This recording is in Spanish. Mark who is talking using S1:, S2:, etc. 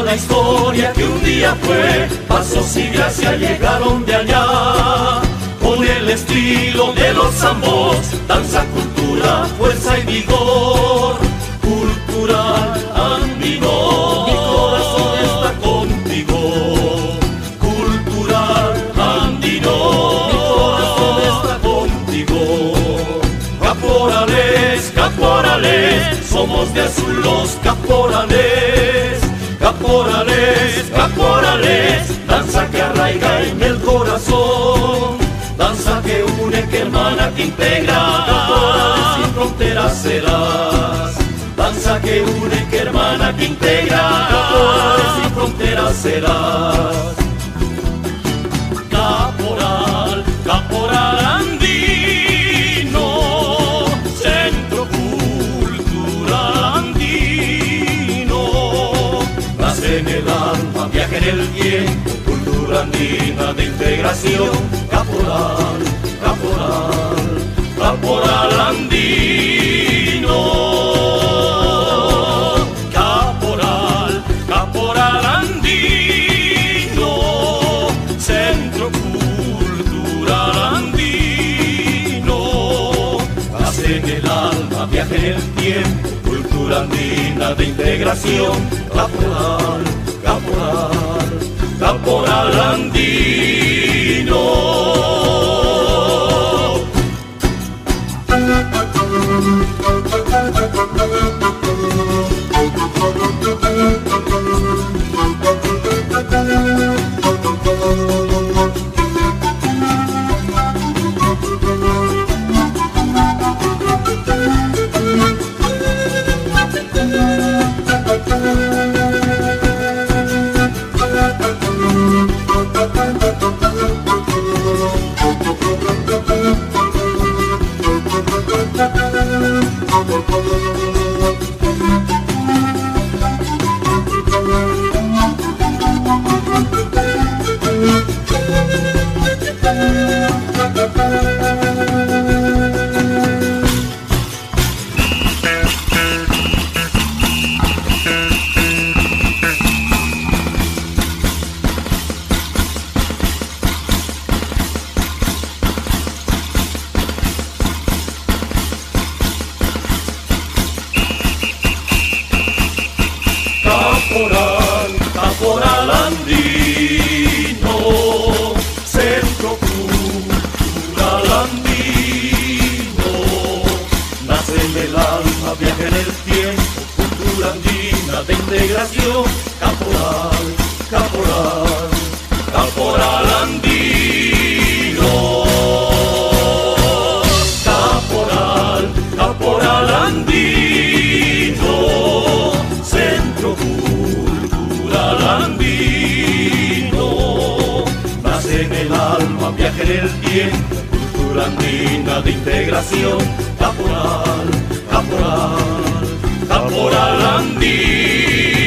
S1: La historia que un día fue, pasos y gracia llegaron de allá. Con el estilo de los zambos, danza, cultura, fuerza y vigor. Cultural andino, mi corazón está contigo. Cultural andino, mi corazón está contigo. Caporales, caporales, somos de azul los caporales. Caporales, danza que arraiga en el corazón. Danza que une, que hermana, que integra. Caporales sin fronteras serás. Danza que une, que hermana, que integra. Caporales sin fronteras serás. En el tiempo, cultura andina de integración. Caporal, caporal, caporal andino. Caporal, caporal andino, centro cultural andino. Nace en el alma, viaja en el tiempo, cultura andina de integración. Caporal, caporal, caporal andino. Caporal, caporal andino, centro cultural andino. Nace en el alma, viaja en el tiempo, cultura andina de integración. Caporal, en el tiempo, cultura andina de integración, caporal, caporal, caporal andino.